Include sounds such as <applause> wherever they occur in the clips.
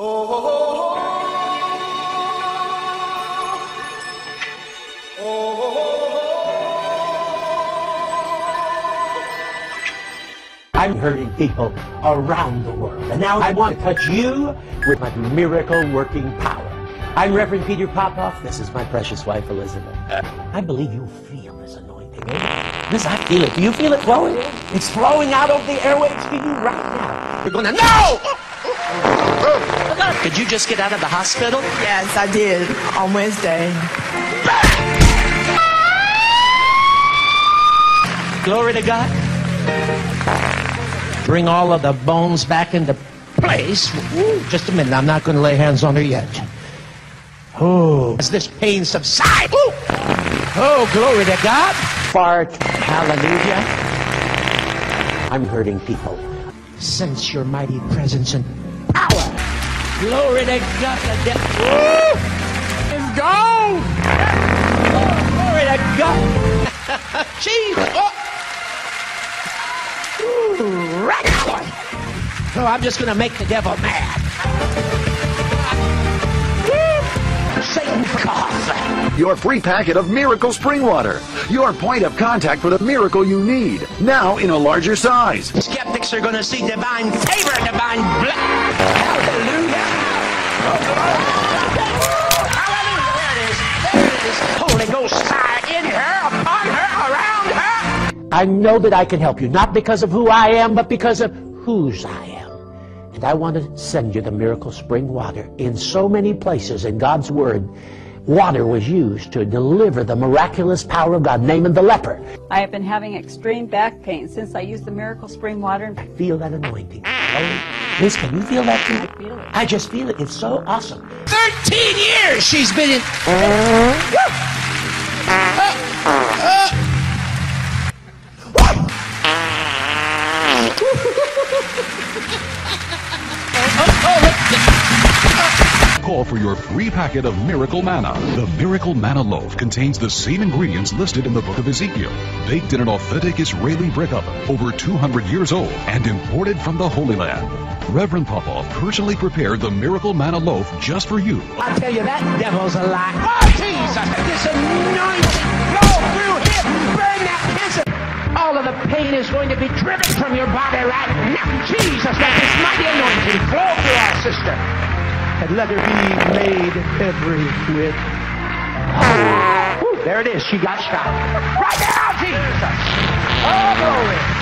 I'm hurting people around the world. And now I want to touch you with my miracle working power. I'm Reverend Peter Popoff. This is my precious wife, Elizabeth. I believe you feel this anointing. This, I feel it. Do you feel it flowing? It's flowing out of the airwaves to you right now. You're going to, no! Did you just get out of the hospital? Yes, I did on Wednesday. Glory to God. Bring all of the bones back into place. Ooh, just a minute. I'm not going to lay hands on her yet. Oh, as this pain subsides. Ooh. Oh, glory to God. Fart. Hallelujah. I'm hurting people. Sense your mighty presence and power. Glory to God. The death. Ooh. It's gone. Oh, glory to God. <laughs> Jesus. Oh. Ooh, right on. Oh, I'm just going to make the devil mad. Woo. Satan cough. Your free packet of Miracle Spring Water. Your point of contact for the miracle you need. Now in a larger size. Skeptics are going to see divine favor, divine blessing. Hallelujah. Hallelujah. There it is. There it is. Holy Ghost fire her, upon her, around her. I know that I can help you, not because of who I am, but because of whose I am. And I want to send you the miracle spring water. In so many places in God's Word, water was used to deliver the miraculous power of God, Naaman the leper. I have been having extreme back pain since I used the Miracle Spring water. I feel that anointing. Oh, Liz, can you feel that too? I feel it. I just feel it. It's so awesome. 13 years she's been in. <laughs> Call for your free packet of Miracle Manna. The Miracle Manna loaf contains the same ingredients listed in the book of Ezekiel, baked in an authentic Israeli brick oven, over 200 years old, and imported from the Holy Land. Reverend Popoff personally prepared the Miracle Manna loaf just for you. I tell you, that devil's a lie. Oh, Jesus! This anointing flow through him. Burn that cancer. All of the pain is going to be driven from your body right now. Jesus, let this mighty anointing flow through our sister. And let her be made every whit. whole. There it is. She got shot. Right now, Jesus. Oh. Glory.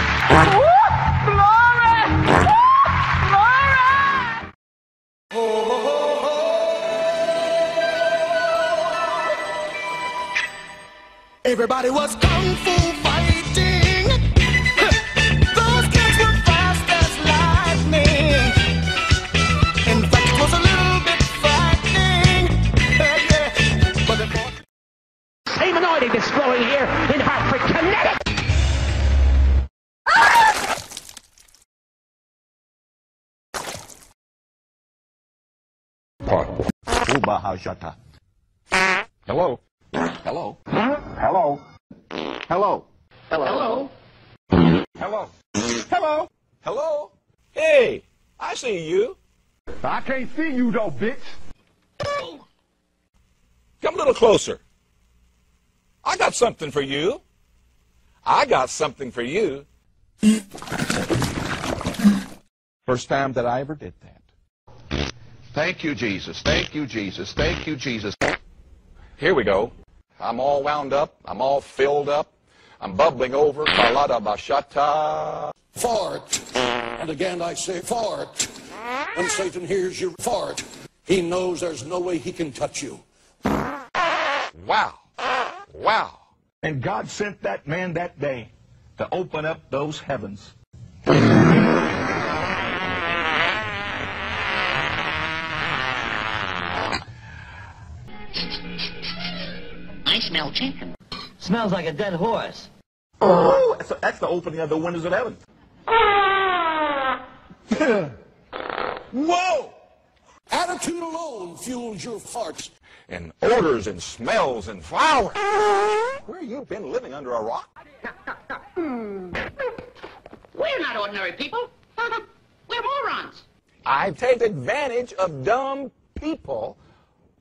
Everybody was kung fu fighting. Anointing that's flowing here in Hartford, Connecticut. Hello. Hello. Hello. Hello. Hello. Hello. Hello. Hello. Hey, I see you. I can't see you though, bitch. Come a little closer. I got something for you. I got something for you. First time that I ever did that. Thank you, Jesus. Thank you, Jesus. Thank you, Jesus. Here we go. I'm all wound up. I'm all filled up. I'm bubbling over. Kalada bashata. fart. And again I say fart. When Satan hears you fart, he knows there's no way he can touch you. Wow. Wow. And God sent that man that day to open up those heavens. I smell chicken. Smells like a dead horse. Oh, that's, that's the opening of the windows of heaven. <laughs> Whoa! Attitude alone fuels your farts. And odors and smells and flowers. Where you been living under a rock? Hmm. We're not ordinary people. <laughs> We're morons. I take advantage of dumb people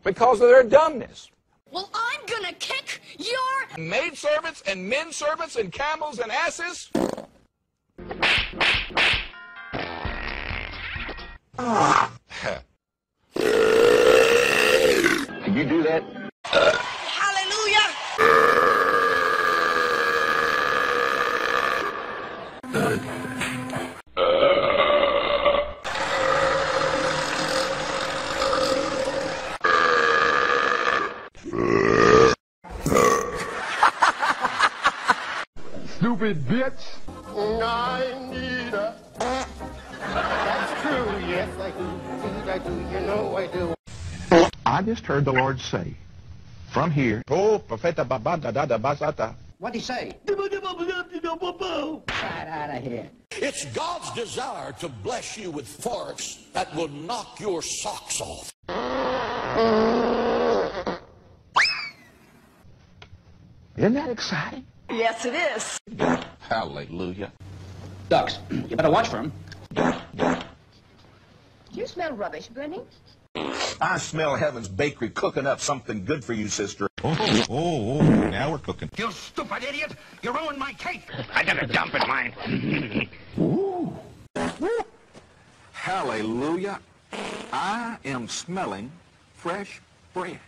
because of their dumbness. Well, I'm gonna kick your. Maid servants and men servants and camels and asses. Can you do that? Hallelujah! Stupid bitch. I need a. That's true, yes, I do. Indeed, I do. You know I do. I just heard the Lord say, from here, oh, profeta babada da da basata. What'd he say? Right out of here. It's God's desire to bless you with farts that will knock your socks off. Isn't that exciting? Yes, it is. Hallelujah. Ducks, you better watch for him. You smell rubbish, Bernie. I smell Heaven's Bakery cooking up something good for you, sister. Oh, oh, oh, now we're cooking. You stupid idiot! You ruined my cake! I got a dump in mine. <laughs> Hallelujah. I am smelling fresh bread.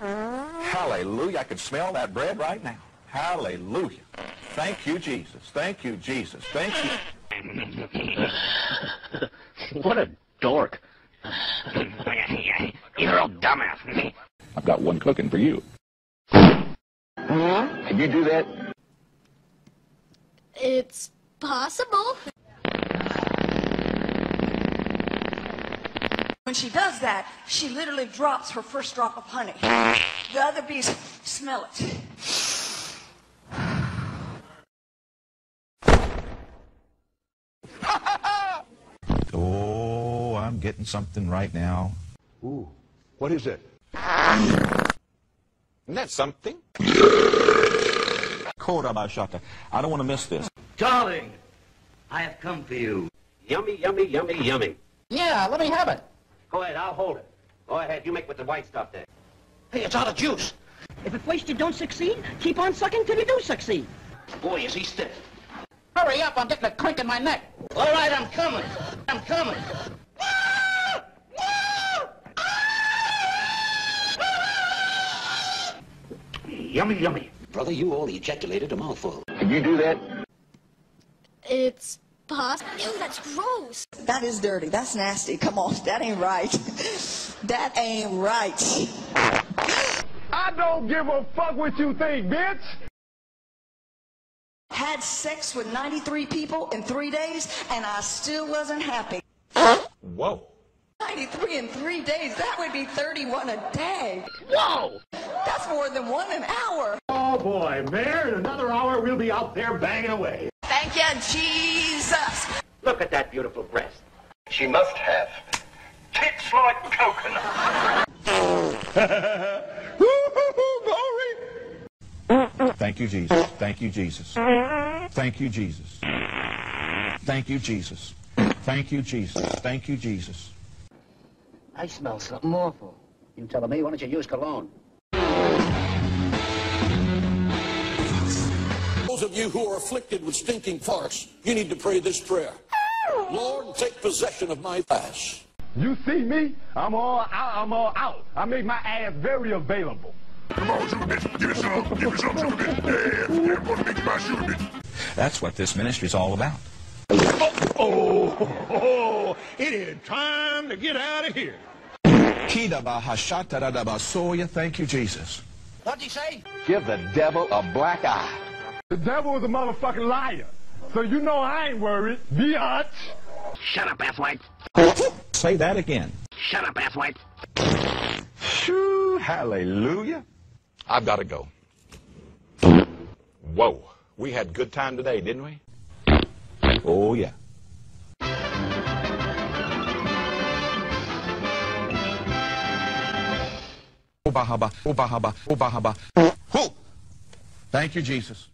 Hallelujah. I can smell that bread right now. Hallelujah. Thank you, Jesus. Thank you, Jesus. Thank you. <laughs> what a dork. You're a dumbass. I've got one cooking for you. Can you do that? It's possible. When she does that, she literally drops her first drop of honey. The other bees smell it. Oh, I'm getting something right now. Ooh, what is it? Isn't that something? Korabashata. I don't want to miss this. Darling, I have come for you. Yummy, yummy, yummy, yummy. Yeah, let me have it. Go ahead, I'll hold it. Go ahead, you make with the white stuff there. Hey, it's out of juice. If at first you don't succeed, keep on sucking till you do succeed. Boy, is he stiff. Hurry up, I'm getting a crank in my neck. All right, I'm coming. I'm coming. Yummy, yummy. Brother, you all ejaculated a mouthful. Can you do that? It's possible. Ew, that's gross. That is dirty. That's nasty. Come on, that ain't right. That ain't right. I don't give a fuck what you think, bitch. Had sex with 93 people in three days, and I still wasn't happy. Whoa. 93 in three days, that would be 31 a day. Whoa! That's more than one an hour. Oh boy, Mayor, in another hour we'll be out there banging away. Thank you, Jesus. Look at that beautiful breast. She must have tits like coconut. <laughs> Glory. Thank you, Jesus. Thank you, Jesus. Thank you, Jesus. Thank you, Jesus. Thank you, Jesus. Thank you, Jesus. I smell something awful. You telling me, why don't you use cologne? Those of you who are afflicted with stinking farts, you need to pray this prayer. Lord, take possession of my ass. You see me? I'm all out. I'm all out. I make my ass very available. Come on, sugar bitch. Give me some. Give me some, sugar bitch. Yeah, yeah, I'm gonna make my sugar bitch. That's what this ministry's all about. Oh oh, oh, oh, oh, it is time to get out of here. Kidabahashatadadabasoya. Thank you, Jesus. What'd he say? Give the devil a black eye. The devil is a motherfucking liar. So you know I ain't worried. Biatch. Shut up, asswipe. Say that again. Shut up, asswipe. Shoo, hallelujah. I've got to go. Whoa. We had good time today, didn't we? Oh, yeah. Ubahaba, ubahaba, ubahaba. Who? Thank you, Jesus.